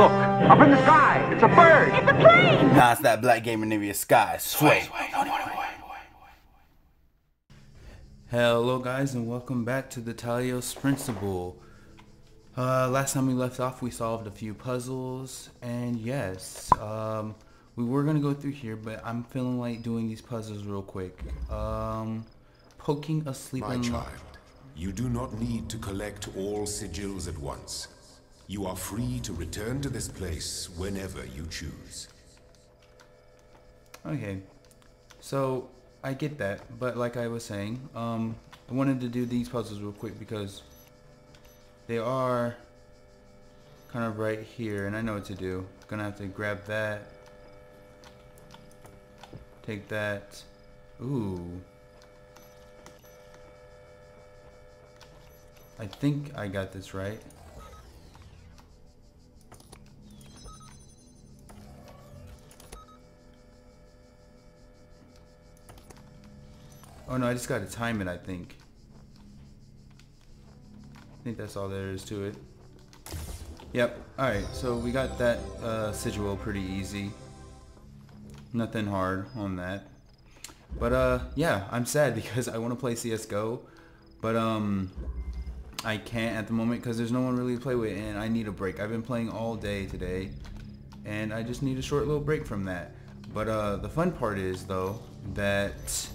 Look, up in the sky. It's a bird. It's a plane! Nah, it's that black game gamer Navia Sky. Sway. Hello guys and welcome back to the Talos Principle. Uh, last time we left off we solved a few puzzles and yes, um, we were going to go through here but I'm feeling like doing these puzzles real quick. Um, poking a My sleeping... child, you do not need to collect all sigils at once. You are free to return to this place whenever you choose. Okay, so I get that, but like I was saying, um, I wanted to do these puzzles real quick because they are kind of right here, and I know what to do. I'm Gonna have to grab that, take that. Ooh, I think I got this right. Oh no, I just gotta time it, I think. I think that's all there is to it. Yep, alright, so we got that uh, sigil pretty easy. Nothing hard on that. But uh, yeah, I'm sad because I want to play CSGO. But um, I can't at the moment because there's no one really to play with and I need a break. I've been playing all day today and I just need a short little break from that. But uh, the fun part is though that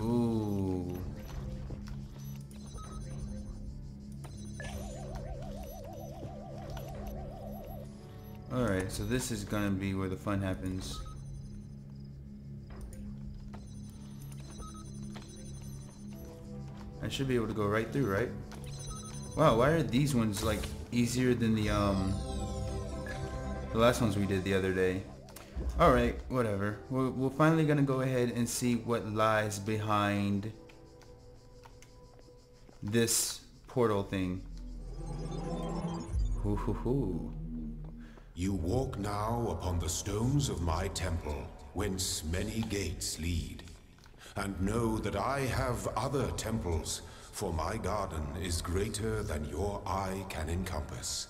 Ooh. Alright, so this is gonna be where the fun happens. I should be able to go right through, right? Wow, why are these ones like easier than the um the last ones we did the other day? Alright, whatever. We're, we're finally gonna go ahead and see what lies behind this portal thing. Hoo hoo hoo. You walk now upon the stones of my temple, whence many gates lead. And know that I have other temples, for my garden is greater than your eye can encompass.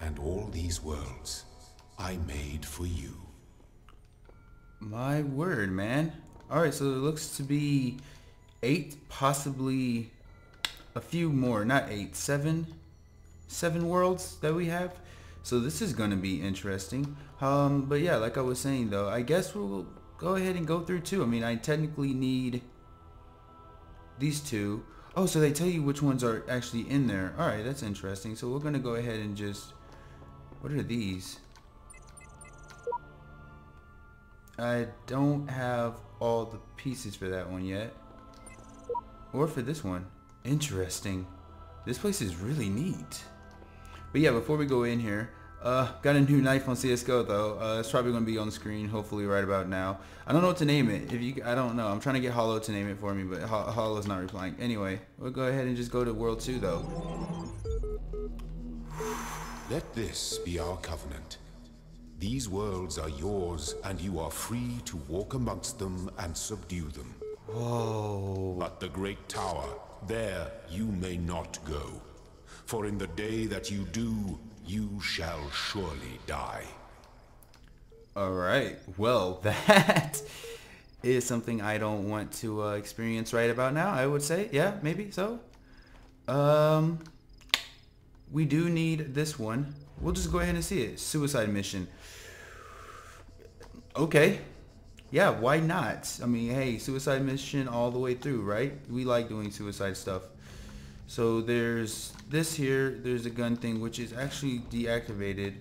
And all these worlds I made for you. My word, man. Alright, so it looks to be eight, possibly a few more. Not eight, seven? Seven worlds that we have. So this is going to be interesting. Um, but yeah, like I was saying though, I guess we'll go ahead and go through two. I mean, I technically need these two. Oh, so they tell you which ones are actually in there. Alright, that's interesting. So we're going to go ahead and just... What are these? I don't have all the pieces for that one yet. Or for this one. Interesting. This place is really neat. But yeah, before we go in here, uh, got a new knife on CSGO though. Uh, it's probably going to be on screen hopefully right about now. I don't know what to name it. If you, I don't know. I'm trying to get Hollow to name it for me, but Ho Hollow's not replying. Anyway, we'll go ahead and just go to World 2 though. Let this be our covenant. These worlds are yours, and you are free to walk amongst them and subdue them. Whoa. But the great tower, there you may not go. For in the day that you do, you shall surely die. Alright, well that is something I don't want to uh, experience right about now, I would say. Yeah, maybe so. Um, we do need this one. We'll just go ahead and see it. Suicide mission. Okay. Yeah, why not? I mean, hey, suicide mission all the way through, right? We like doing suicide stuff. So there's this here. There's a gun thing, which is actually deactivated.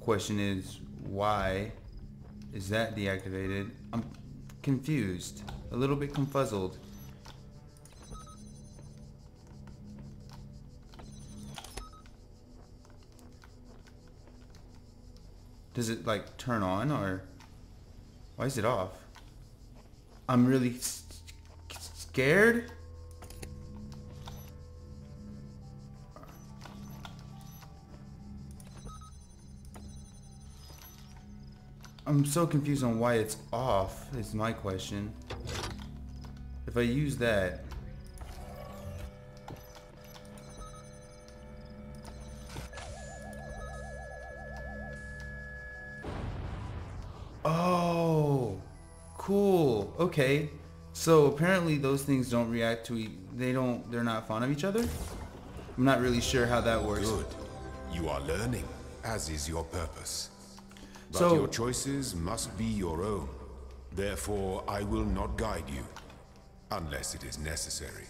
Question is, why is that deactivated? I'm confused. A little bit confuzzled. Does it like turn on or why is it off? I'm really scared. I'm so confused on why it's off is my question. If I use that, Oh, cool. Okay. So apparently those things don't react to e- they don't they're not fond of each other. I'm not really sure how that works. Good. You are learning, as is your purpose. But So- your choices must be your own. Therefore, I will not guide you, unless it is necessary.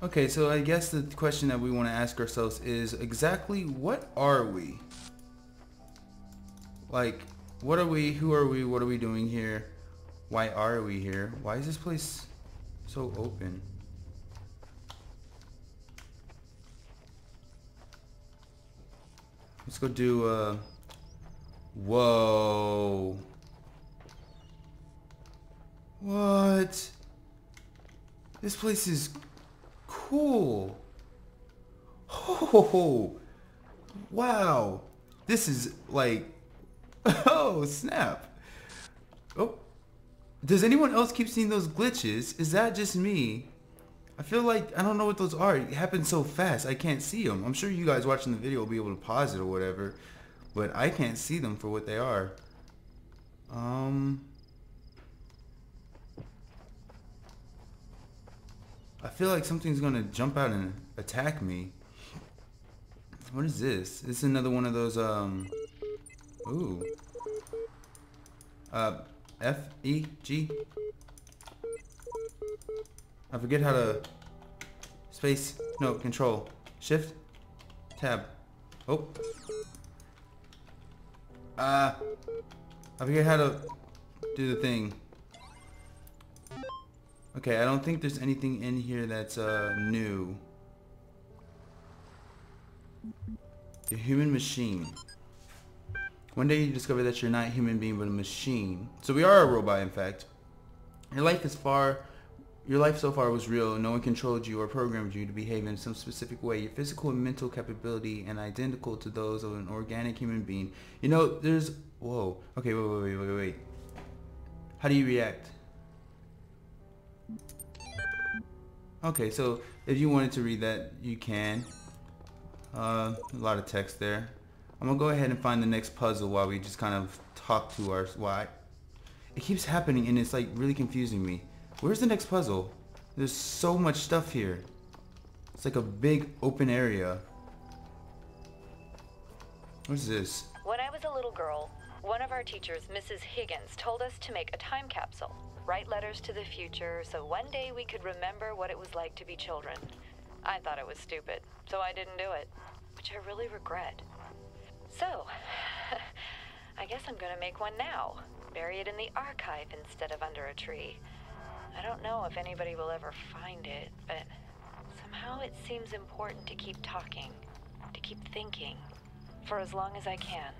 Okay, so I guess the question that we want to ask ourselves is exactly what are we? Like, what are we? Who are we? What are we doing here? Why are we here? Why is this place so open? Let's go do, uh... Whoa. What? This place is cool. Oh, wow. This is like, oh, snap. Oh, does anyone else keep seeing those glitches? Is that just me? I feel like, I don't know what those are. It happens so fast. I can't see them. I'm sure you guys watching the video will be able to pause it or whatever. But I can't see them for what they are. Um... I feel like something's gonna jump out and attack me. What is this? This is another one of those, um... Ooh. Uh, F, E, G? I forget how to... Space, no, control. Shift, tab. Oh. Ah. I forget how to do the thing. Okay, I don't think there's anything in here that's uh, new. The human machine. One day you discover that you're not a human being but a machine. So we are a robot in fact. Your life is far your life so far was real. No one controlled you or programmed you to behave in some specific way. Your physical and mental capability and identical to those of an organic human being. You know, there's whoa. Okay, wait, wait, wait, wait, wait. How do you react? Okay, so if you wanted to read that, you can. Uh, a lot of text there. I'm gonna go ahead and find the next puzzle while we just kind of talk to our why. It keeps happening and it's like really confusing me. Where's the next puzzle? There's so much stuff here. It's like a big open area. What's this? When I was a little girl, one of our teachers, Mrs. Higgins, told us to make a time capsule, write letters to the future, so one day we could remember what it was like to be children. I thought it was stupid, so I didn't do it, which I really regret. So, I guess I'm gonna make one now. Bury it in the archive instead of under a tree. I don't know if anybody will ever find it, but somehow it seems important to keep talking, to keep thinking, for as long as I can.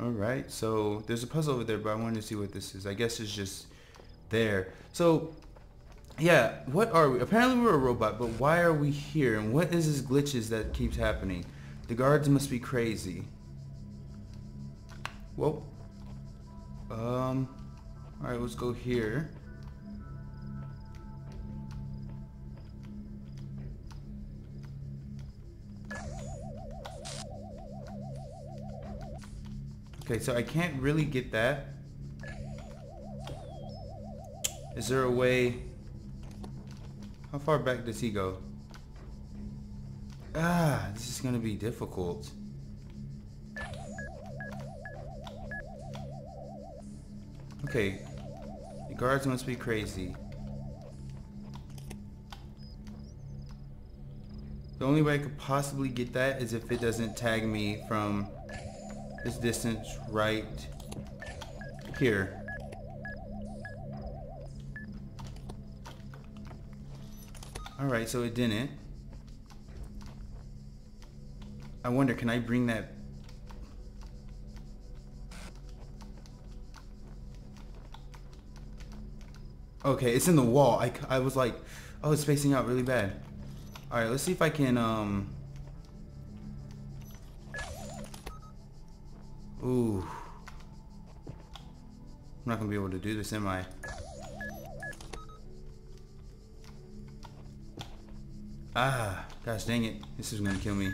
Alright, so there's a puzzle over there, but I wanted to see what this is. I guess it's just there. So, yeah, what are we? Apparently we're a robot, but why are we here? And what is this glitches that keeps happening? The guards must be crazy. Whoa. Um, alright, let's go here. Okay, so I can't really get that. Is there a way... How far back does he go? Ah, this is gonna be difficult. Okay. The guards must be crazy. The only way I could possibly get that is if it doesn't tag me from this distance right here. Alright, so it didn't. I wonder, can I bring that... Okay, it's in the wall. I, I was like, oh, it's spacing out really bad. Alright, let's see if I can, um... Ooh. I'm not gonna be able to do this, am I? Ah, gosh dang it. This is gonna kill me.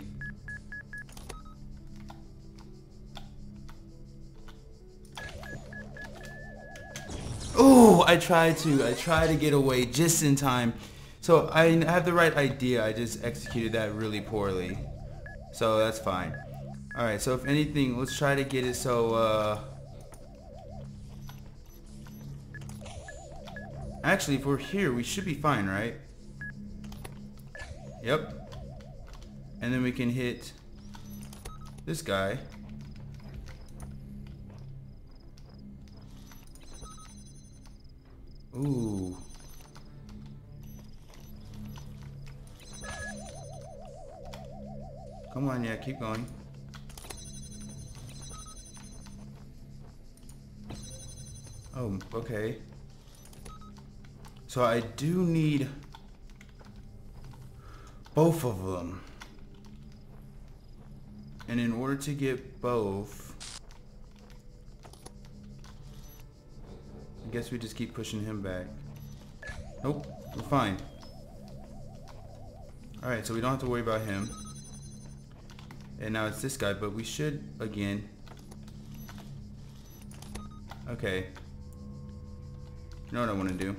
I tried to. I tried to get away just in time. So I have the right idea. I just executed that really poorly. So that's fine. Alright, so if anything, let's try to get it so, uh... Actually, if we're here, we should be fine, right? Yep. And then we can hit this guy. Ooh. Come on, yeah, keep going. Oh, okay. So I do need both of them. And in order to get both, I guess we just keep pushing him back. Nope, we're fine. Alright, so we don't have to worry about him. And now it's this guy, but we should, again... Okay. You know what I want to do?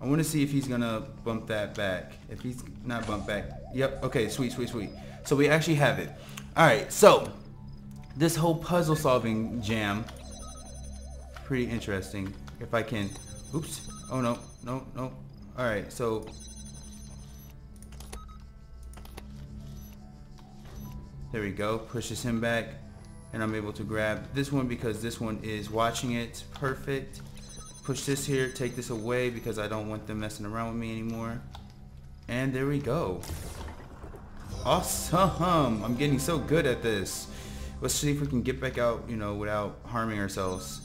I want to see if he's going to bump that back. If he's not bump back. Yep, okay, sweet, sweet, sweet. So we actually have it. Alright, so... This whole puzzle solving jam... Pretty interesting. If I can... Oops. Oh, no. No, no. Alright, so... There we go. Pushes him back. And I'm able to grab this one because this one is watching it. Perfect. Push this here. Take this away because I don't want them messing around with me anymore. And there we go. Awesome. I'm getting so good at this. Let's see if we can get back out, you know, without harming ourselves.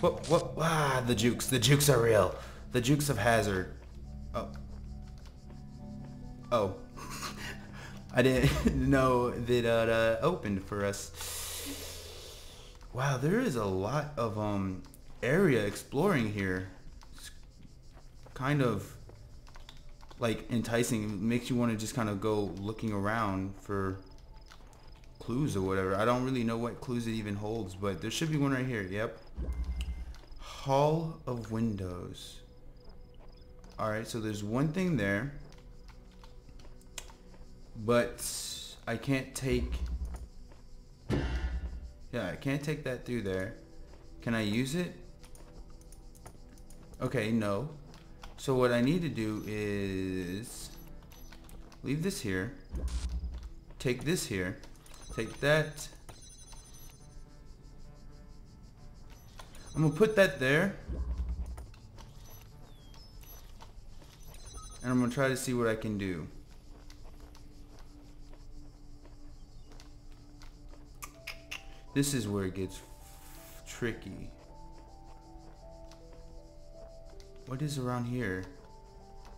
What, what, ah, the jukes. The jukes are real. The jukes of hazard. Oh. Oh. I didn't know that uh, opened for us. Wow, there is a lot of um area exploring here. It's kind of like enticing. It makes you want to just kind of go looking around for clues or whatever. I don't really know what clues it even holds, but there should be one right here. Yep. Hall of Windows. Alright, so there's one thing there. But I can't take... Yeah, I can't take that through there. Can I use it? Okay, no. So what I need to do is... Leave this here. Take this here. Take that. I'm to put that there. And I'm to try to see what I can do. This is where it gets tricky. What is around here?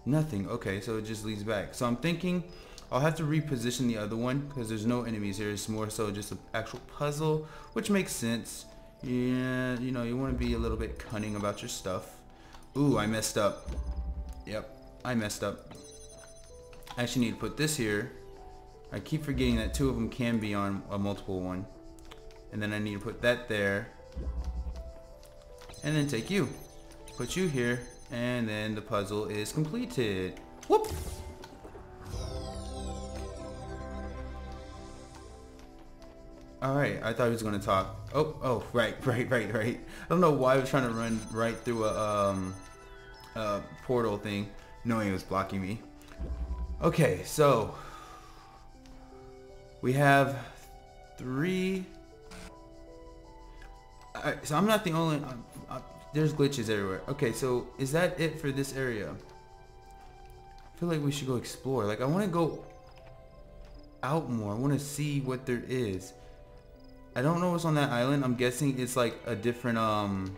Nothing. Okay, so it just leads back. So I'm thinking I'll have to reposition the other one because there's no enemies here. It's more so just an actual puzzle, which makes sense. Yeah, you know, you want to be a little bit cunning about your stuff. Ooh, I messed up. Yep, I messed up. I actually need to put this here. I keep forgetting that two of them can be on a multiple one. And then I need to put that there. And then take you. Put you here. And then the puzzle is completed. Whoop! Alright, I thought he was gonna talk. Oh, oh, right, right, right, right. I don't know why I was trying to run right through a, um, a portal thing, knowing it was blocking me. Okay, so we have three so I'm not the only. Uh, uh, there's glitches everywhere. Okay, so is that it for this area? I feel like we should go explore. Like I want to go out more. I want to see what there is. I don't know what's on that island. I'm guessing it's like a different um.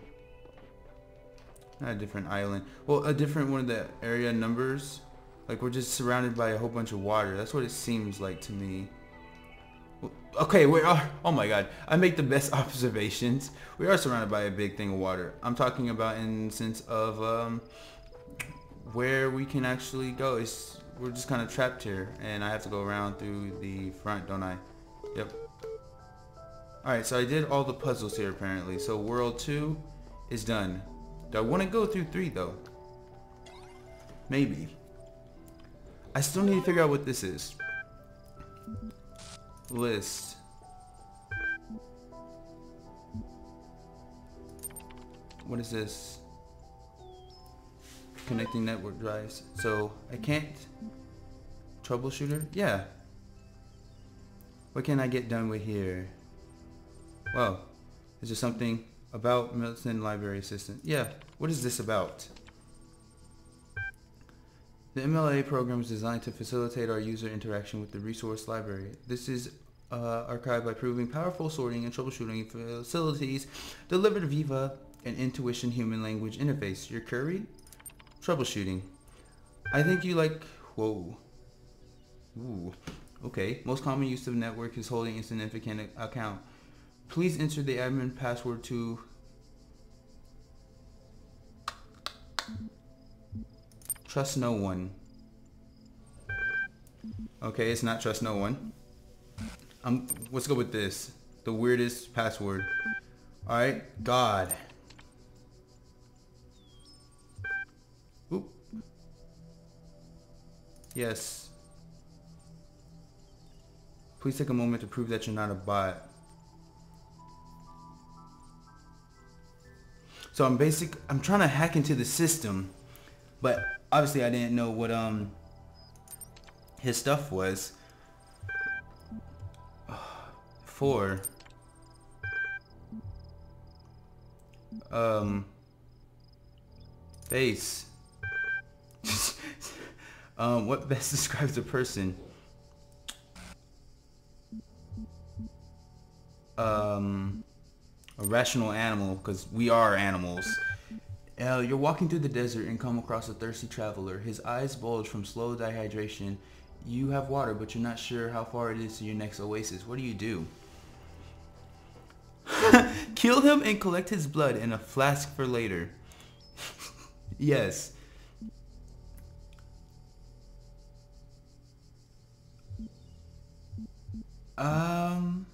Not a different island. Well, a different one of the area numbers. Like we're just surrounded by a whole bunch of water. That's what it seems like to me. Okay, we are. Oh my God, I make the best observations. We are surrounded by a big thing of water. I'm talking about in sense of um, where we can actually go. It's we're just kind of trapped here, and I have to go around through the front, don't I? Yep. All right, so I did all the puzzles here apparently. So world two is done. Do I want to go through three though? Maybe. I still need to figure out what this is. List. What is this? Connecting network drives. So I can't troubleshooter? Yeah. What can I get done with here? Well, is there something about Milton Library Assistant? Yeah. What is this about? The MLA program is designed to facilitate our user interaction with the resource library. This is uh, archived by proving powerful sorting and troubleshooting facilities delivered via an intuition human language interface. Your query? Troubleshooting. I think you like... Whoa. Ooh. Okay. Most common use of network is holding a significant account. Please enter the admin password to Trust no one. Okay, it's not trust no one. Um, let's go with this. The weirdest password. Alright, God. Oop. Yes. Please take a moment to prove that you're not a bot. So I'm basic, I'm trying to hack into the system, but obviously I didn't know what um his stuff was. For um face. um, what best describes a person? Um, a rational animal, because we are animals. Uh, you're walking through the desert and come across a thirsty traveler. His eyes bulge from slow dehydration. You have water, but you're not sure how far it is to your next oasis. What do you do? Kill him and collect his blood in a flask for later. yes. Um...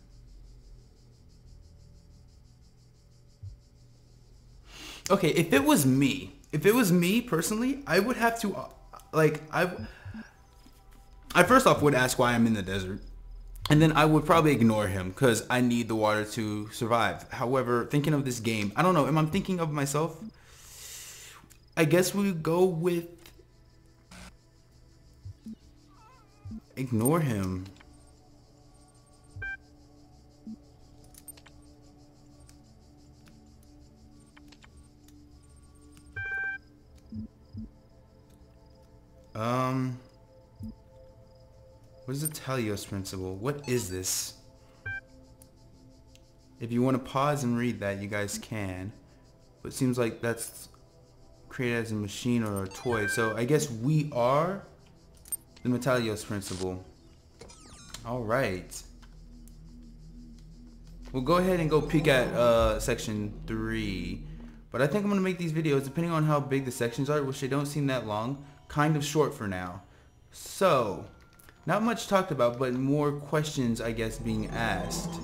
okay, if it was me, if it was me personally, I would have to, like, I, I first off would ask why I'm in the desert. And then I would probably ignore him because I need the water to survive. However, thinking of this game, I don't know, am I thinking of myself? I guess we go with ignore him. Um, what is the Talos principle? What is this? If you want to pause and read that, you guys can. But it seems like that's created as a machine or a toy. So I guess we are the Metalios principle. Alright. We'll go ahead and go peek at uh, section 3. But I think I'm going to make these videos, depending on how big the sections are, which they don't seem that long, kind of short for now. So, not much talked about, but more questions, I guess, being asked.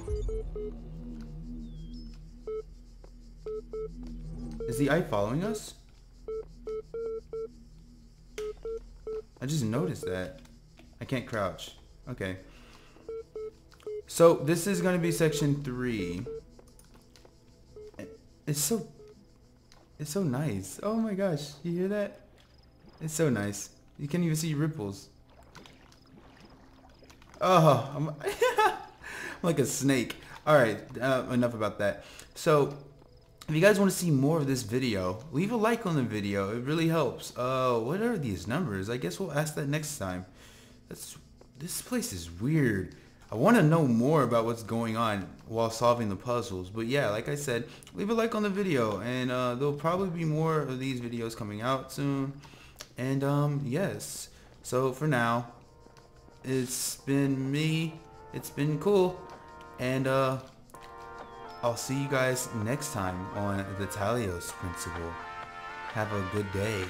Is the eye following us? I just noticed that. I can't crouch. Okay. So, this is going to be section 3. It's so... It's so nice. Oh my gosh. You hear that? It's so nice. You can't even see ripples. Oh, I'm, I'm like a snake. Alright, uh, enough about that. So, if you guys want to see more of this video, leave a like on the video. It really helps. Uh, what are these numbers? I guess we'll ask that next time. That's This place is weird. I want to know more about what's going on while solving the puzzles. But yeah, like I said, leave a like on the video. And uh, there'll probably be more of these videos coming out soon. And um, yes. So for now, it's been me. It's been cool. And uh, I'll see you guys next time on the Talos Principle. Have a good day.